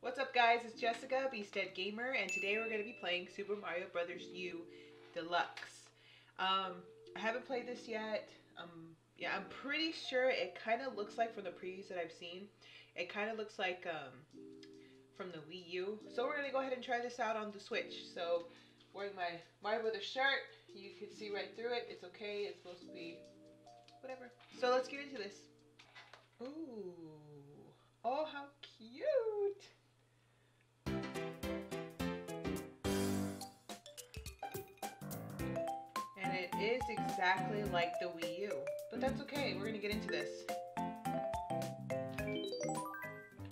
What's up guys, it's Jessica, Beastette Gamer, and today we're going to be playing Super Mario Brothers U Deluxe. Um, I haven't played this yet. Um, yeah, I'm pretty sure it kind of looks like from the previews that I've seen, it kind of looks like um, from the Wii U. So we're going to go ahead and try this out on the Switch. So, wearing my Mario Brothers shirt, you can see right through it. It's okay, it's supposed to be whatever. So let's get into this. Ooh. Oh, how cute! Is exactly like the Wii U. But that's okay, we're gonna get into this.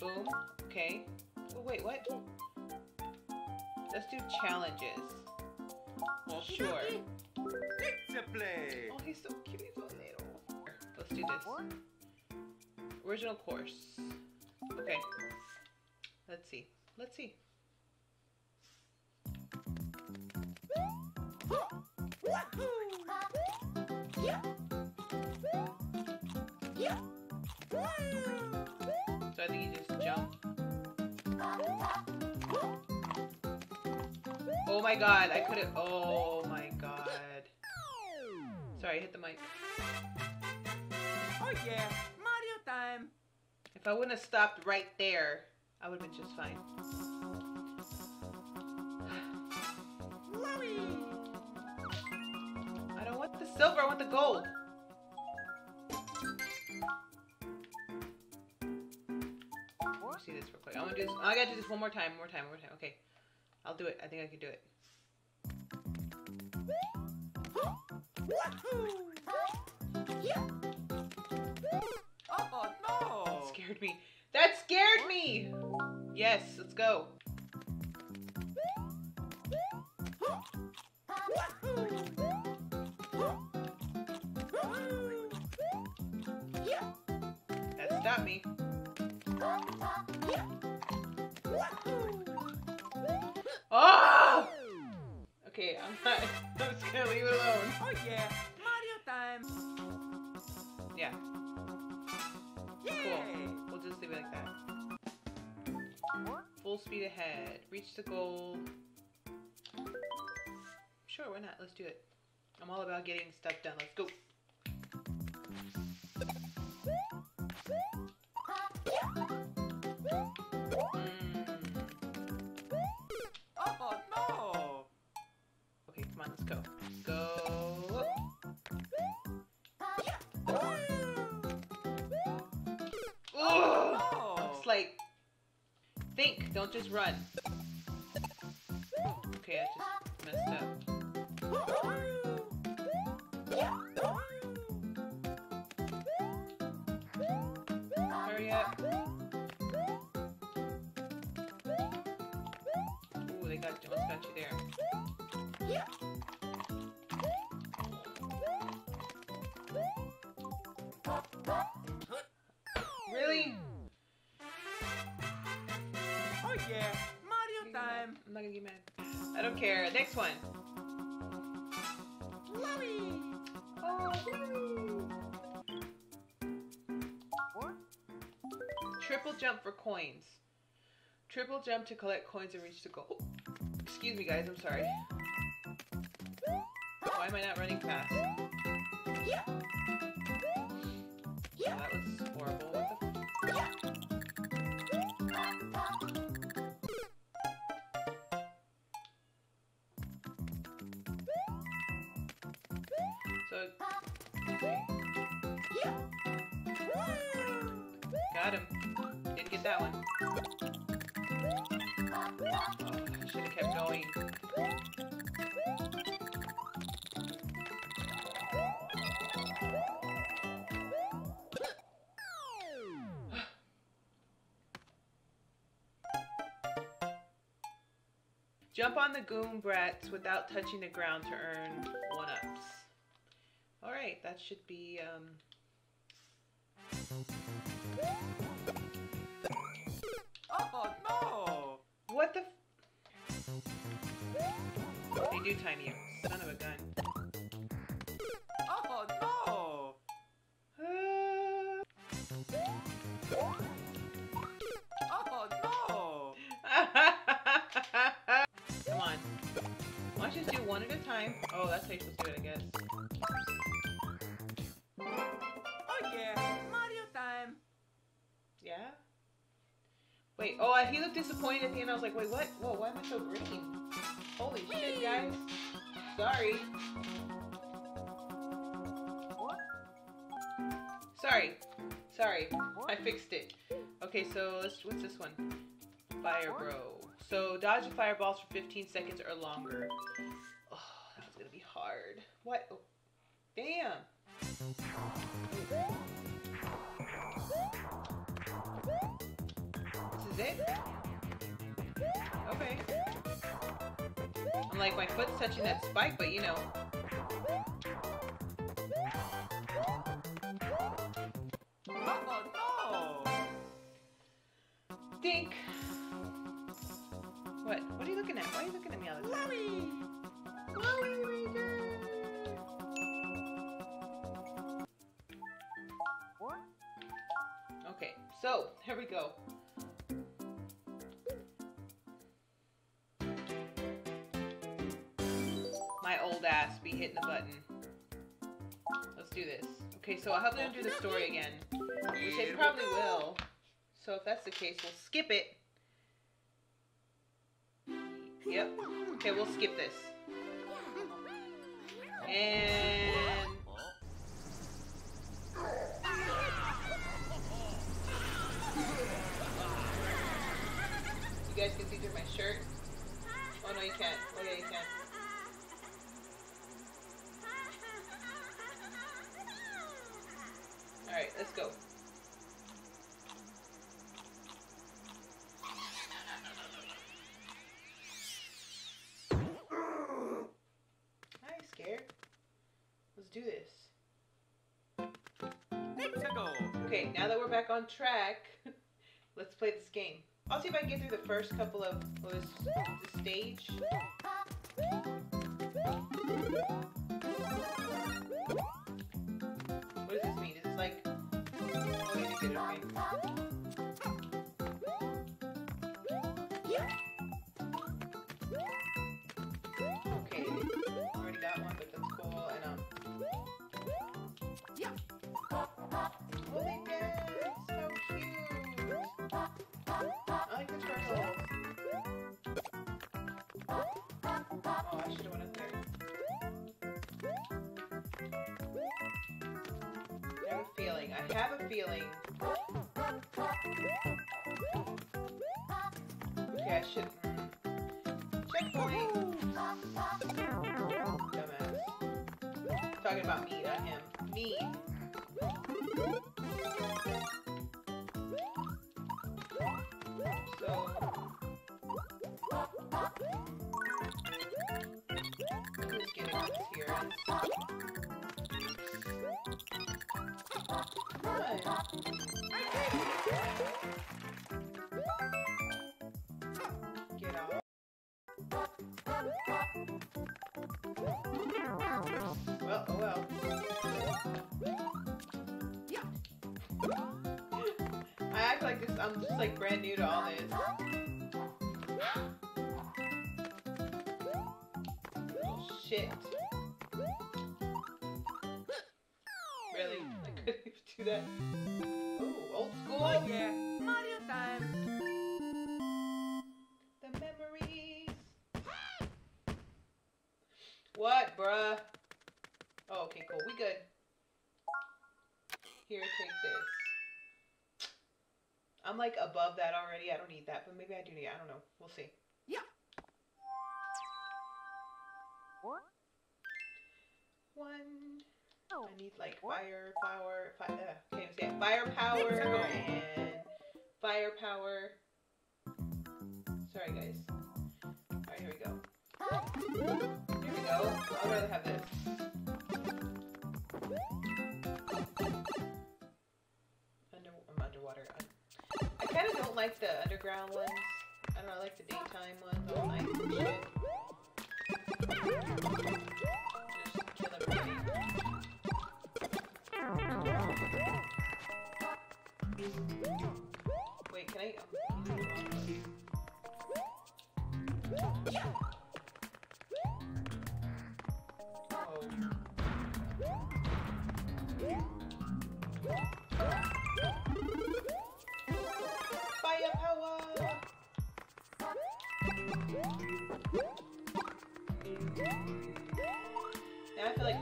Boom, okay. Oh, wait, what? Oh. Let's do challenges. Well, sure. Pizza play. Oh, he's so cute, he's so little. Let's do this. Original course. Okay. Let's see. Let's see. So I think you just jump. Oh my god, I couldn't. Oh my god. Sorry, I hit the mic. Oh yeah, Mario time. If I wouldn't have stopped right there, I would have been just fine. silver, I want the gold. Let me see this real quick. I want to do this. I gotta do this one more time, more time, more time. Okay. I'll do it. I think I can do it. Oh no. That scared me. That scared me! Yes, let's go. That stopped me. Oh! Okay, I'm not. I'm just gonna leave it alone. Oh yeah, Mario time. Yeah, Yay. we'll just leave it like that. Full speed ahead. Reach the goal. Sure, why not? Let's do it. I'm all about getting stuff done. Let's go. Just run. Time. I'm not gonna get mad. I don't care. Next one. Oh, Triple jump for coins. Triple jump to collect coins and reach the goal. Oh, excuse me, guys. I'm sorry. Why am I not running fast? Oh, Oh, should have kept going. Jump on the Goombrats without touching the ground to earn one-ups. Alright, that should be, um... do Tiny Oak. Son of a gun. Oh, no! Oh, no! Come on. Why don't you just do one at a time? Oh, that's how you're supposed to do it, I guess. Oh, yeah. Mario time. Yeah? Wait, oh, he looked disappointed at the end. I was like, wait, what? Whoa, why am I so green? Holy shit, guys. Sorry. What? Sorry. Sorry. I fixed it. Okay, so let's, what's this one? Fire Bro. So dodge the fireballs for 15 seconds or longer. Oh, that was gonna be hard. What? Oh, damn. This is it? Like, my foot's touching that spike, but you know. Oh no. Dink! What? What are you looking at? Why are you looking at me all the time? Ranger! Okay, so here we go. Hitting the button. Let's do this. Okay, so I'll have them do the story again. Which they probably will. So if that's the case, we'll skip it. Yep. Okay, we'll skip this. And you guys can see through my shirt. Oh no, you can't. Oh yeah, you can. We're back on track, let's play this game. I'll see if I can get through the first couple of what is the stage. I have a feeling. Okay, I should. mm. Checkpoint! Dumbass. Talking about me, not him. Me. I'm just like brand new to all this. I'm like above that already. I don't need that, but maybe I do need. it. I don't know. We'll see. Yeah. One. I need like fire, power, fi- uh, can't even say it. Fire power and firepower. Sorry, guys. Alright, here we go. Here we go. I'd rather have this. Kind of don't like the underground ones. I don't know, I like the daytime ones, all nice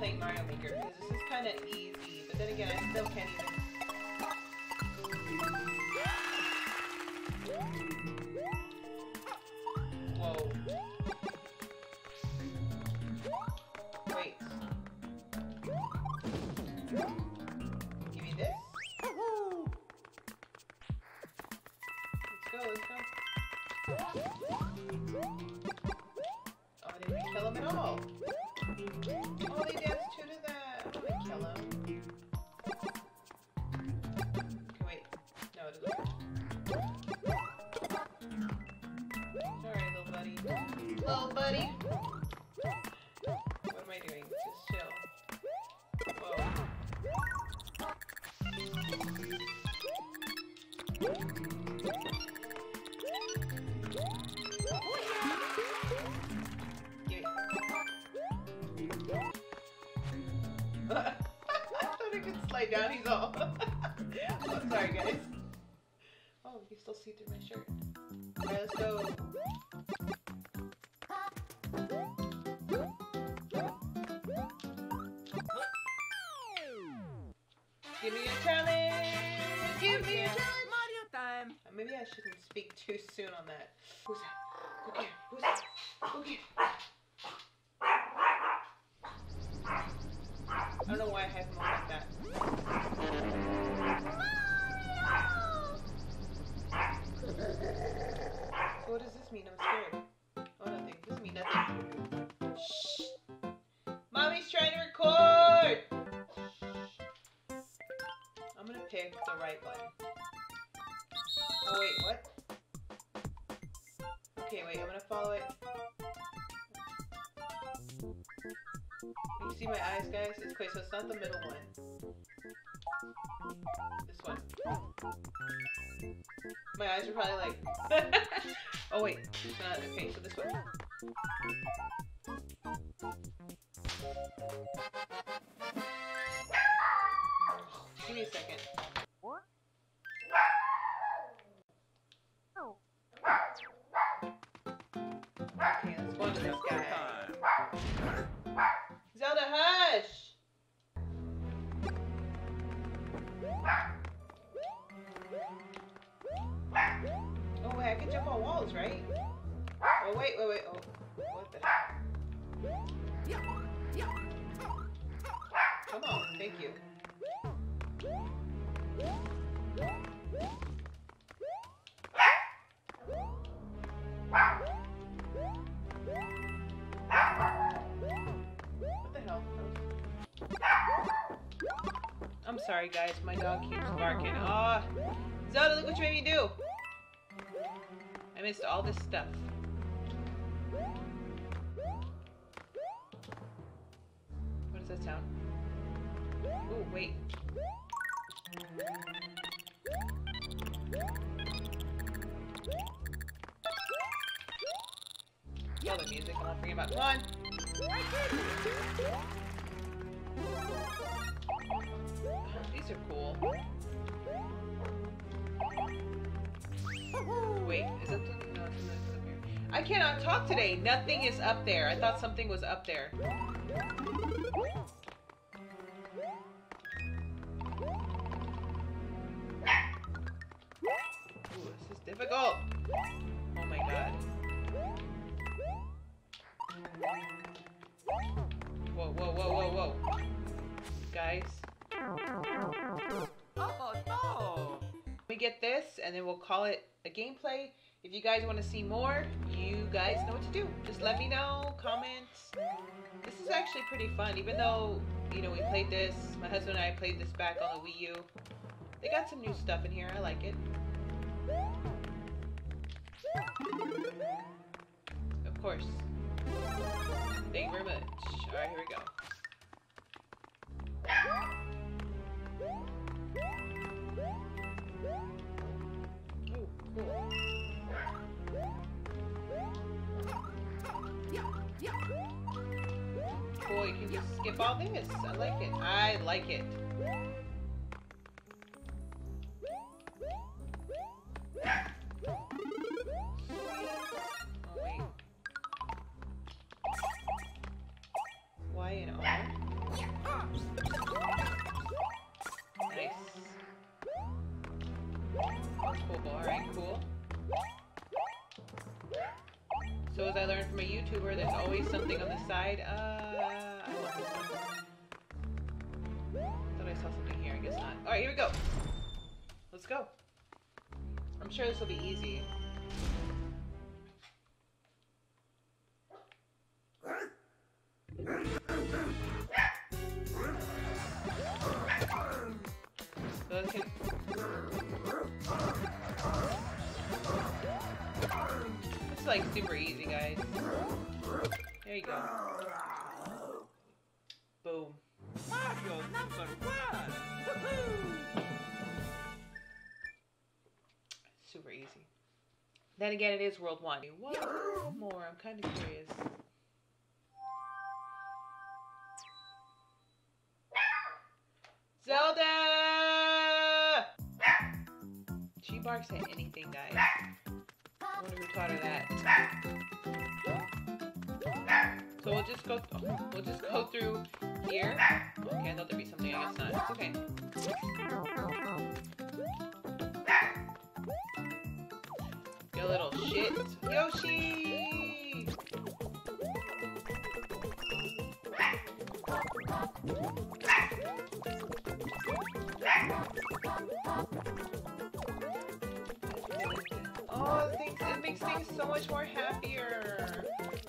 Playing Mario Maker because this is kind of easy, but then again, I still can't even. Little buddy. Give me a challenge! Give me a challenge! Mario time. Uh, Maybe I shouldn't speak too soon on that. Who's that? Okay, who's that? Okay. I don't know why I have him like that. So what does this mean? I'm scared. Right one. Oh wait, what? Okay, wait, I'm gonna follow it. You see my eyes, guys? It's okay, so it's not the middle one. This one. My eyes are probably like. oh wait, it's not. Okay, so this one. Give me a second. Thank you. I'm sorry, guys. My dog keeps barking. Ah, Zelda, look what you made me do. I missed all this stuff. What does that sound? Ooh, wait. Kill the music. I'm not forgetting about. Come on. These are cool. Wait, is that the, no, it's not up here. I cannot talk today. Nothing is up there. I thought something was up there. And then we'll call it a gameplay. If you guys want to see more, you guys know what to do. Just let me know, comments. This is actually pretty fun, even though, you know, we played this, my husband and I played this back on the Wii U. They got some new stuff in here, I like it. Of course. Thank you very much. Alright, here we go. You can just skip all this. I like it. I like it. So as I learned from a YouTuber, there's always something on the side. Uh, I want this one. Thought I saw something here. I guess not. All right, here we go. Let's go. I'm sure this will be easy. Like super easy, guys. There you go. Boom. Mario number one! Super easy. Then again, it is World 1. One more. I'm kind of curious. Zelda! She barks at anything, guys. Wonder who taught her that. So we'll just go. we'll just go through here. Okay, I thought there'd be something. I guess not. It's okay. You little shit. Yoshi! Makes- things so much more happier.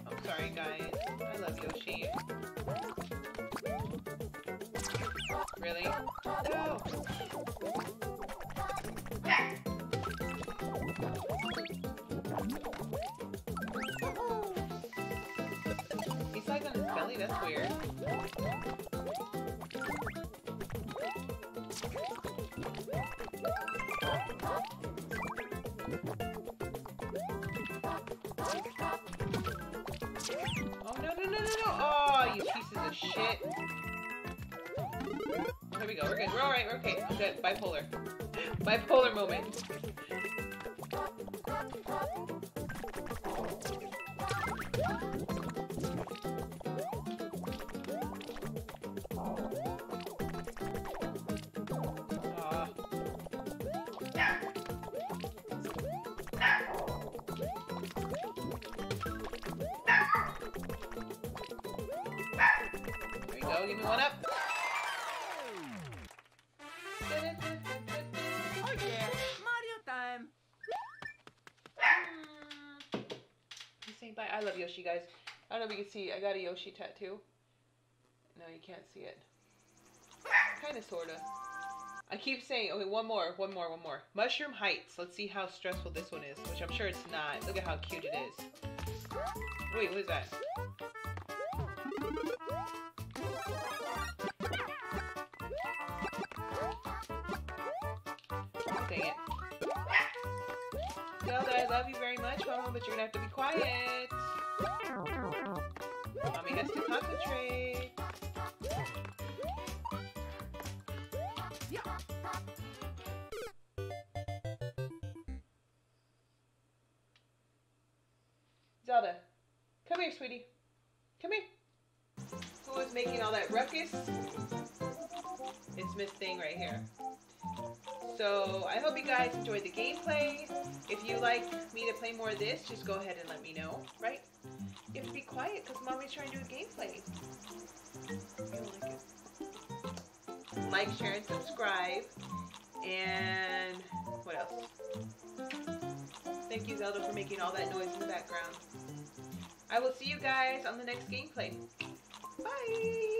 I'm sorry, guys. I love Yoshi. Really? No! He's like on his belly, that's weird. Bipolar. Bipolar moment. There you go. Give me one up. Know if you can see. I got a Yoshi tattoo. No, you can't see it. Kind of, sort of. I keep saying, okay, one more, one more, one more. Mushroom Heights. Let's see how stressful this one is, which I'm sure it's not. Look at how cute it is. Wait, what is that? Dang it. Zelda, I love you very much, Mama, but you're gonna have to be quiet. Mommy has to concentrate. Zelda, come here, sweetie. Come here. Who is making all that ruckus? It's Miss Thing right here. So I hope you guys enjoyed the gameplay. If you like me to play more of this, just go ahead and let me know, right? You have to be quiet because mommy's trying to do a gameplay. Like. Like, share, and subscribe. And what else? Thank you, Zelda, for making all that noise in the background. I will see you guys on the next gameplay. Bye!